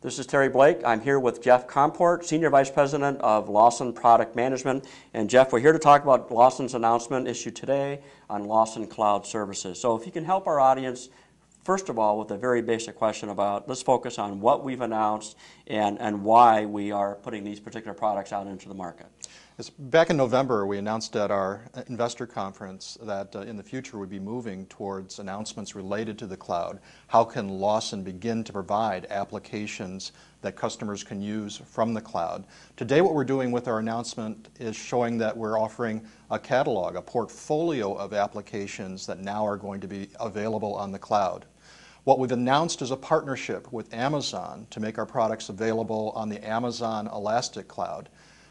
This is Terry Blake. I'm here with Jeff Comport, Senior Vice President of Lawson Product Management. And Jeff, we're here to talk about Lawson's announcement issued today on Lawson Cloud Services. So if you can help our audience, first of all, with a very basic question about, let's focus on what we've announced and, and why we are putting these particular products out into the market. Back in November, we announced at our investor conference that uh, in the future we'd be moving towards announcements related to the cloud. How can Lawson begin to provide applications that customers can use from the cloud? Today, what we're doing with our announcement is showing that we're offering a catalog, a portfolio of applications that now are going to be available on the cloud. What we've announced is a partnership with Amazon to make our products available on the Amazon Elastic Cloud.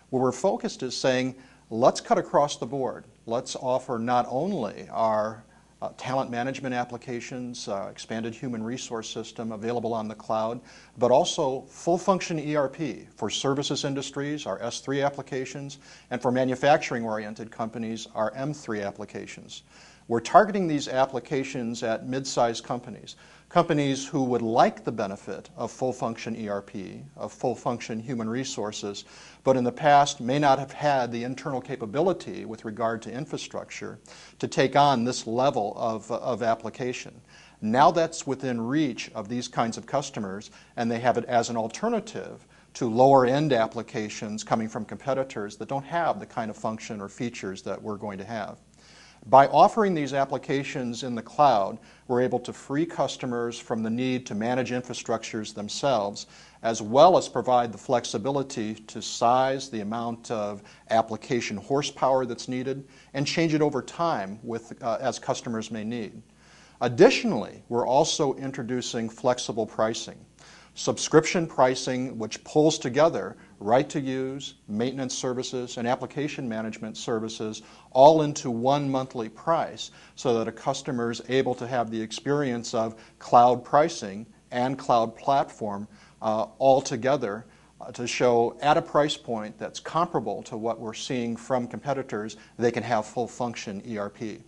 Where we're focused is saying, let's cut across the board. Let's offer not only our uh, talent management applications, uh, expanded human resource system available on the cloud, but also full function ERP for services industries, our S3 applications, and for manufacturing oriented companies, our M3 applications. We're targeting these applications at mid sized companies companies who would like the benefit of full function ERP, of full function human resources, but in the past may not have had the internal capability with regard to infrastructure to take on this level of, of application. Now that's within reach of these kinds of customers, and they have it as an alternative to lower end applications coming from competitors that don't have the kind of function or features that we're going to have. By offering these applications in the cloud, we're able to free customers from the need to manage infrastructures themselves, as well as provide the flexibility to size the amount of application horsepower that's needed and change it over time with, uh, as customers may need. Additionally, we're also introducing flexible pricing subscription pricing, which pulls together right to use, maintenance services, and application management services all into one monthly price so that a customer is able to have the experience of cloud pricing and cloud platform uh, all together uh, to show at a price point that's comparable to what we're seeing from competitors, they can have full function ERP.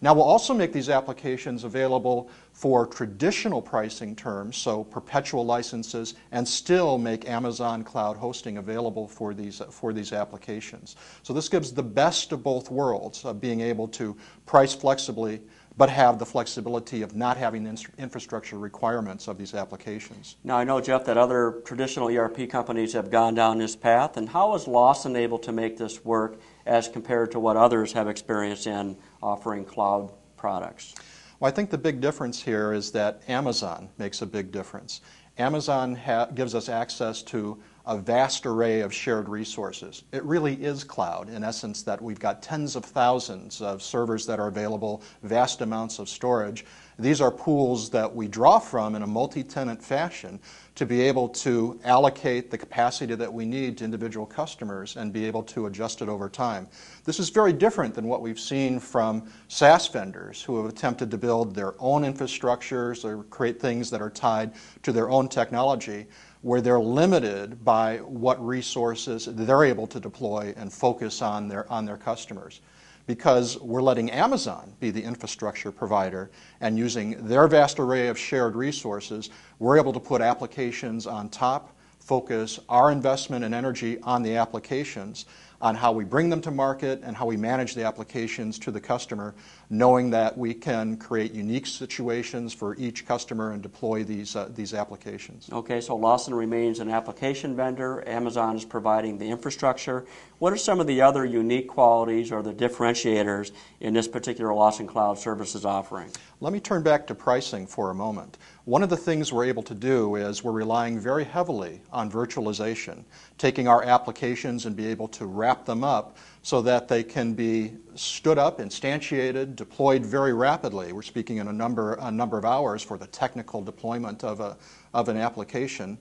Now we'll also make these applications available for traditional pricing terms, so perpetual licenses, and still make Amazon Cloud Hosting available for these, for these applications. So this gives the best of both worlds of being able to price flexibly but have the flexibility of not having the infrastructure requirements of these applications. Now, I know, Jeff, that other traditional ERP companies have gone down this path, and how is Lawson able to make this work as compared to what others have experienced in offering cloud products? Well, I think the big difference here is that Amazon makes a big difference. Amazon gives us access to a vast array of shared resources. It really is cloud in essence that we've got tens of thousands of servers that are available, vast amounts of storage. These are pools that we draw from in a multi-tenant fashion to be able to allocate the capacity that we need to individual customers and be able to adjust it over time. This is very different than what we've seen from SaaS vendors who have attempted to build their own infrastructures or create things that are tied to their own technology where they're limited by what resources they're able to deploy and focus on their, on their customers. Because we're letting Amazon be the infrastructure provider and using their vast array of shared resources, we're able to put applications on top, focus our investment and energy on the applications, on how we bring them to market and how we manage the applications to the customer, knowing that we can create unique situations for each customer and deploy these, uh, these applications. Okay, so Lawson remains an application vendor. Amazon is providing the infrastructure. What are some of the other unique qualities or the differentiators in this particular Lawson Cloud Services offering? Let me turn back to pricing for a moment. One of the things we're able to do is we're relying very heavily on virtualization, taking our applications and be able to wrap them up so that they can be stood up, instantiated, deployed very rapidly. We're speaking in a number, a number of hours for the technical deployment of, a, of an application.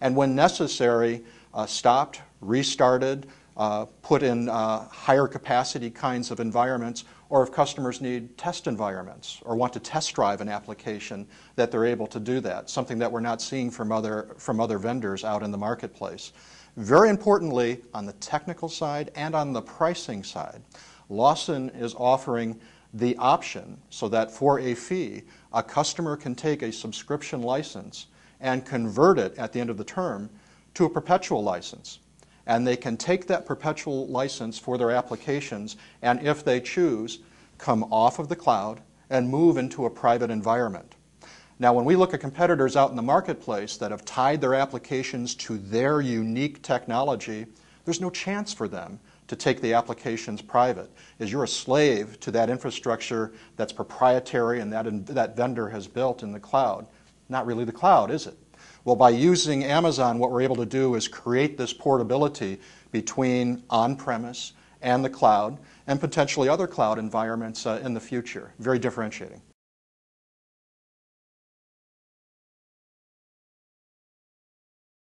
And when necessary, uh, stopped, restarted, uh, put in uh, higher capacity kinds of environments, or if customers need test environments or want to test drive an application, that they're able to do that, something that we're not seeing from other, from other vendors out in the marketplace. Very importantly, on the technical side and on the pricing side, Lawson is offering the option so that for a fee, a customer can take a subscription license and convert it at the end of the term to a perpetual license. And they can take that perpetual license for their applications and, if they choose, come off of the cloud and move into a private environment. Now, when we look at competitors out in the marketplace that have tied their applications to their unique technology, there's no chance for them to take the applications private, as you're a slave to that infrastructure that's proprietary and that, that vendor has built in the cloud. Not really the cloud, is it? Well, by using Amazon, what we're able to do is create this portability between on premise and the cloud and potentially other cloud environments uh, in the future. Very differentiating.